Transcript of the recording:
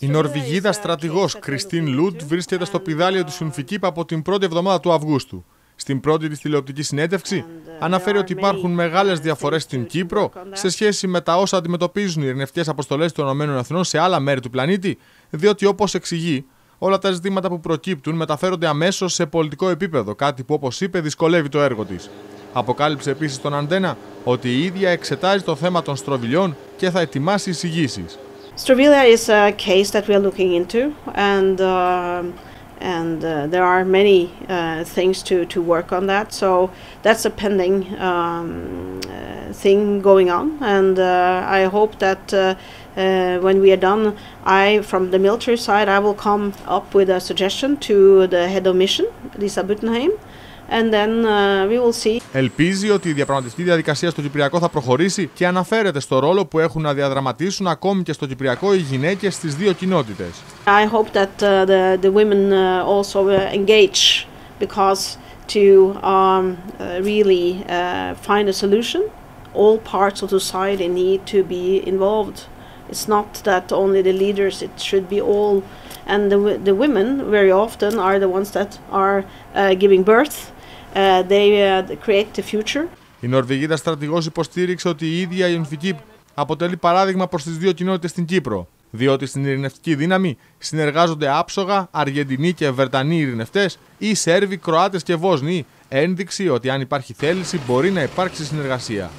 Η Νορβηγίδα στρατηγός Κριστίν Λούντ βρίσκεται στο πιδάλιο του Σουνφικίπ από την πρώτη εβδομάδα του Αυγούστου. Στην πρώτη της τηλεοπτική συνέντευξη, αναφέρει ότι υπάρχουν μεγάλες διαφορές στην Κύπρο σε σχέση με τα όσα αντιμετωπίζουν οι ειρηνευτικές αποστολές των ΗΠΑ σε άλλα μέρη του πλανήτη, διότι όπως εξηγεί, όλα τα ζητήματα που προκύπτουν μεταφέρονται αμέσως σε πολιτικό επίπεδο, κάτι που όπως είπε δυσκολεύει το έργο της. Αποκάλυψε επίσης στον Αντένα ότι η ίδια εξετάζει το θέμα των στροβιλιών και θα ετοιμάσει εισηγήσεις. Strovilla is a case that we are looking into, and uh, and uh, there are many uh, things to to work on that. So that's a pending um, uh, thing going on, and uh, I hope that uh, uh, when we are done, I from the military side, I will come up with a suggestion to the head of mission, Lisa Buttenheim, and then uh, we will see. Ελπίζει ότι η διαπραγματευτική διαδικασία στο Κυπριακό θα προχωρήσει και αναφέρεται στο ρόλο που έχουν να διαδραματίσουν ακόμη και στο Κυπριακό οι γυναίκες στις δύο κοινότητες. I hope that uh, the the women uh, also uh, engage because to um, uh, really uh, find a solution, all parts of society need to be involved. It's not that only the leaders; it should be all. And the wo- the women very often are the ones that are uh, giving birth. Uh, they uh, create the future. Η Νορβηγίδα στρατηγός υποστήριξε ότι η ίδια η Ινφικίπ αποτελεί παράδειγμα προς τις δύο κοινότητες στην Κύπρο, διότι στην ειρηνευτική δύναμη συνεργάζονται άψογα Αργεντινοί και Βερτανοί ειρηνευτές ή Σέρβοι, Κροάτες και Βόσνοι, ένδειξη ότι αν υπάρχει θέληση μπορεί να υπάρξει συνεργασία.